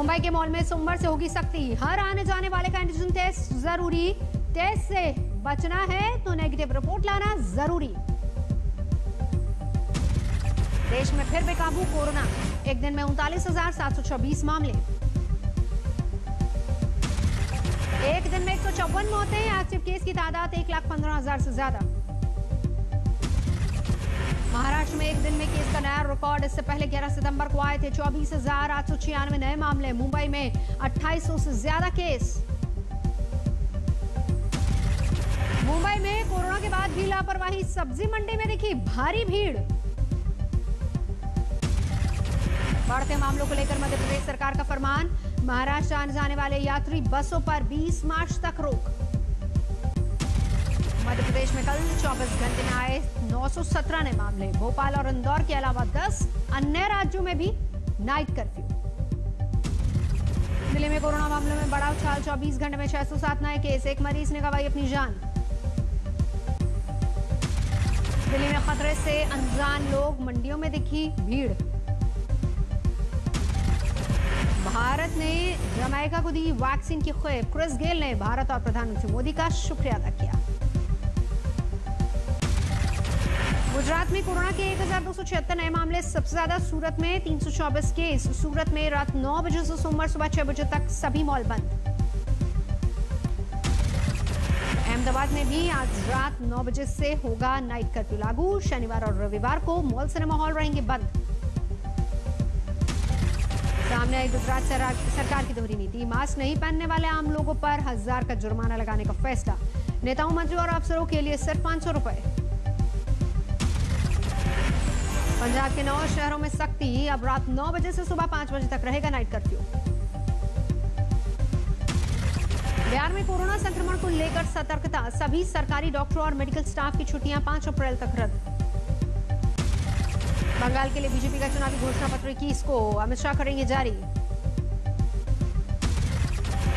मुंबई के मॉल में सोमवार से होगी सख्ती। हर आने जाने वाले का एंटीजन टेस्ट ज़रूरी। टेस्ट से बचना है तो नेगेटिव रिपोर्ट लाना ज़रूरी। देश में फिर बेकाबू कोरोना। एक दिन में उनतालीस हज़ार सात सौ चौबीस मामले। एक दिन में एक सौ चौवन मौतें एक्टिव केस की तादाद एक लाख पंद्रह हज़ार से ज़्यादा। महाराष्ट्र में एक दिन में केस का नया रिकॉर्ड। इससे पहले 11 सितंबर को आए थे चौबीस हज़ार आठ सौ छियानवे नए मामले। मुंबई में 2800 से ज़्यादा केस। मुंबई में कोरोना के बाद भी लापरवाही। सब्ज़ी मंडी में दिखी भारी भीड़। बढ़ते मामलों को लेकर मध्य प्रदेश सरकार का फरमान। महाराष्ट्र आने जाने वाले यात्री बसों पर 20 मार्च तक रोक। मध्य प्रदेश में कल 24 घंटे में आए 917 नए मामले। भोपाल और इंदौर के अलावा 10 अन्य राज्यों में भी नाइट कर्फ्यू। दिल्ली में कोरोना मामलों में बड़ा उछाल 24 घंटे में 607 नए केस, एक मरीज़ ने गवाई अपनी जान। दिल्ली में खतरे से अनजान लोग, मंडियों में दिखी भीड़। भारत ने जमैका को दी वैक्सीन की खेप। क्रिस गेल ने भारत और प्रधानमंत्री मोदी का शुक्रिया अदा किया। गुजरात में कोरोना के एक हज़ार दो सौ छिहत्तर नए मामले, सबसे ज़्यादा सूरत में 324 केस। सूरत में रात 9 बजे से सोमवार सुबह 6 बजे तक सभी मॉल बंद। अहमदाबाद में भी आज रात 9 बजे से होगा नाइट कर्फ्यू लागू। शनिवार और रविवार को मॉल, सिनेमा हॉल रहेंगे बंद। सामने आई गुजरात सरकार की दोहरी नीति। मास्क नहीं पहनने वाले आम लोगों पर हज़ार का जुर्माना लगाने का फैसला। नेताओं, मंत्रियों और अफसरों के लिए सिर्फ़ पाँच सौ रुपए। पंजाब के नौ शहरों में सख्ती, अब रात नौ बजे से सुबह पाँच बजे तक रहेगा नाइट कर्फ्यू। बिहार में कोरोना संक्रमण को लेकर सतर्कता, सभी सरकारी डॉक्टरों और मेडिकल स्टाफ की छुट्टियाँ पाँच अप्रैल तक रद्द। बंगाल के लिए बीजेपी का चुनावी घोषणा पत्र इक्कीस को अमित शाह करेंगे जारी।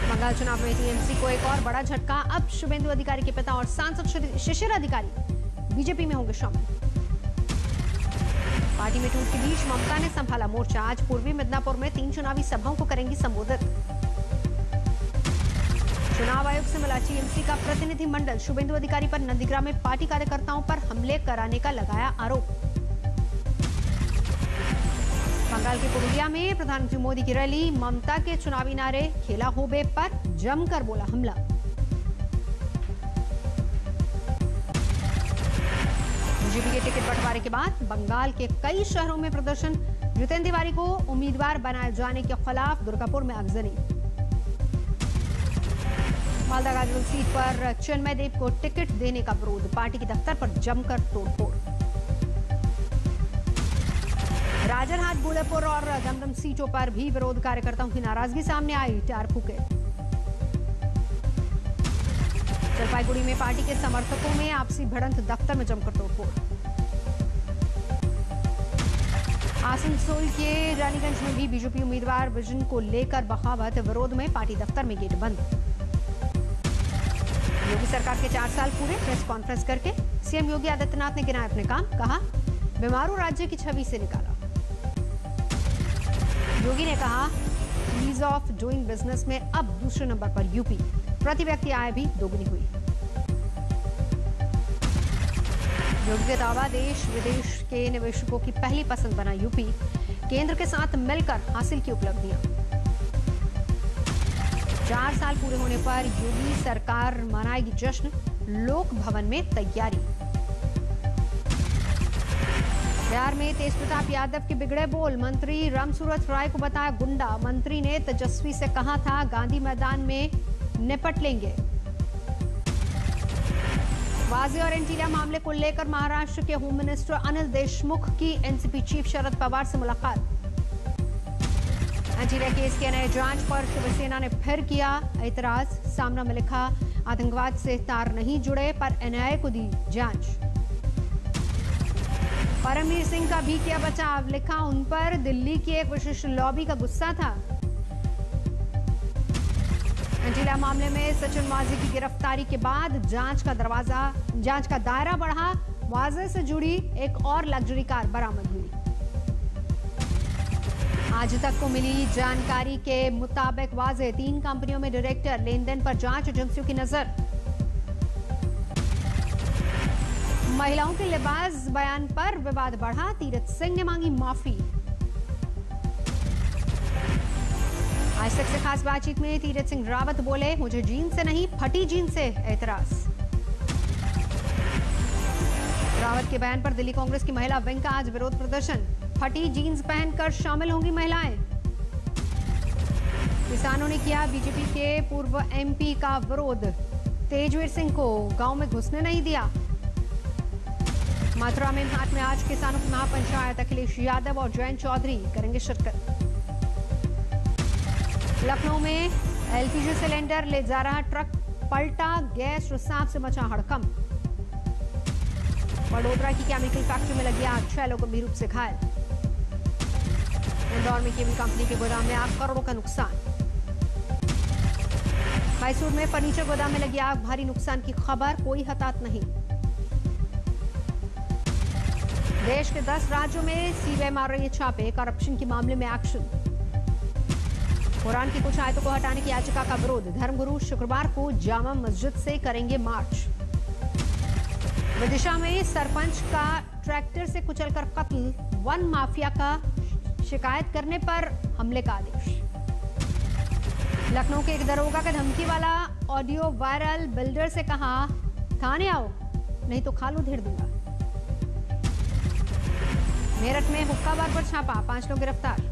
बंगाल चुनाव में टीएमसी को एक और बड़ा झटका, अब शुभेंदु अधिकारी के पिता और सांसद शिशिर अधिकारी बीजेपी में होंगे शामिल। पार्टी में टूट के बीच ममता ने संभाला मोर्चा। आज पूर्वी मिदनापुर में तीन चुनावी सभाओं को करेंगी संबोधित। चुनाव आयोग से मिला टीएमसी का प्रतिनिधि मंडल शुभेंदु अधिकारी पर नंदीग्राम में पार्टी कार्यकर्ताओं पर हमले कराने का लगाया आरोप। बंगाल के पुरुलिया में प्रधानमंत्री मोदी की रैली। ममता के चुनावी नारे खेला होबे पर जमकर बोला हमला। बीजेपी के टिकट बंटवारे के बाद बंगाल के कई शहरों में प्रदर्शन। जितेंद्र तिवारी को उम्मीदवार बनाए जाने के खिलाफ दुर्गापुर में अगजनी। मालदा गाजीपुर सीट पर चिन्मय देव को टिकट देने का विरोध, पार्टी के दफ्तर पर जमकर तोड़फोड़। राजनहाट बुलेपुर और दमदम सीटों पर भी विरोध, कार्यकर्ताओं की नाराज़गी सामने आई, टार फूके। जलपाईगुड़ी में पार्टी के समर्थकों में आपसी भिड़ंत, दफ्तर में जमकर तोड़फोड़। आसनसोल के रानीगंज में भी बीजेपी उम्मीदवार विजन को लेकर बगावत, विरोध में पार्टी दफ्तर में गेट बंद। योगी सरकार के चार साल पूरे, प्रेस कॉन्फ्रेंस करके सीएम योगी आदित्यनाथ ने गिनाए अपने काम, कहा, बीमारू राज्य की छवि से निकाला। योगी ने कहा ईज ऑफ़ डूइंग बिज़नेस में अब दूसरे नंबर पर यूपी। प्रति व्यक्ति आय भी दोगुनी हुई। योगी दावा देश, विदेश के निवेशकों की पहली पसंद बना यूपी। केंद्र के साथ मिलकर हासिल की उपलब्धियाँ। चार साल पूरे होने पर योगी सरकार मनाएगी जश्न, लोक भवन में तैयारी। बिहार में तेज प्रताप यादव के बिगड़े बोल, मंत्री रामसूरत राय को बताया गुंडा। मंत्री ने तेजस्वी से कहा था, गांधी मैदान में निपट लेंगे। वाजी और एंटीरिया मामले को लेकर महाराष्ट्र के होम मिनिस्टर अनिल देशमुख की एनसीपी चीफ शरद पवार से मुलाकात। एंटीरिया केस के नए जाँच पर शिवसेना ने फिर किया ऐतराज। सामना में लिखा, आतंकवाद से तार नहीं जुड़े, पर एनआईए को दी जाँच। परमवीर सिंह का भी किया बचाव, लिखा उन पर दिल्ली की एक विशिष्ट लॉबी का गुस्सा था। अंजिला मामले में सचिन वाजी की गिरफ्तारी के बाद जाँच का दरवाज़ा, जाँच का दायरा बढ़ा। वाजे से जुड़ी एक और लग्जरी कार बरामद हुई। आज तक को मिली जानकारी के मुताबिक वाजे तीन कंपनियों में डायरेक्टर लेन देन पर जाँच एजेंसियों की नज़र। महिलाओं के लिबास बयान पर विवाद बढ़ा। तीरथ सिंह ने मांगी माफ़ी। आज तक से खास बातचीत में तीरथ सिंह रावत बोले, मुझे जीन से नहीं, फटी जीन से एतराज़। रावत के बयान पर दिल्ली कांग्रेस की महिला विंग का आज विरोध प्रदर्शन। फटी जीन्स पहनकर शामिल होंगी महिलाएँ। किसानों ने किया बीजेपी के पूर्व एमपी का विरोध। तेजवीर सिंह को गाँव में घुसने नहीं दिया। मथुरा में हाट में आज किसानों की महापंचायत अखिलेश यादव और जयंत चौधरी करेंगे शिरकत। लखनऊ में एलपीजी सिलेंडर ले जा रहा ट्रक, पलटा, गैस रिसाव से मचा हड़कंप। वडोदरा की केमिकल फैक्ट्री में लगी आग, छह लोग गंभीर रूप से घायल। इंदौर में केबल कंपनी के गोदाम में आग, करोड़ों का नुकसान। मैसूर में फर्नीचर गोदाम में लगी आग, भारी नुकसान की खबर, कोई हताहत नहीं। देश के 10 राज्यों में सीबीआई मार रही है छापे, करप्शन के मामले में एक्शन। कुरान की कुछ आयतों को हटाने की याचिका का विरोध। धर्मगुरु शुक्रवार को जामा मस्जिद से करेंगे मार्च। विदिशा में सरपंच का ट्रैक्टर से कुचलकर कत्ल, वन माफिया का शिकायत करने पर हमले का आदेश। लखनऊ के एक दरोगा का धमकी वाला ऑडियो वायरल, बिल्डर से कहा, थाने आओ, नहीं तो खालू धेर दूँगा। मेरठ में हुक्का बार पर छापा, पाँच लोग गिरफ़्तार।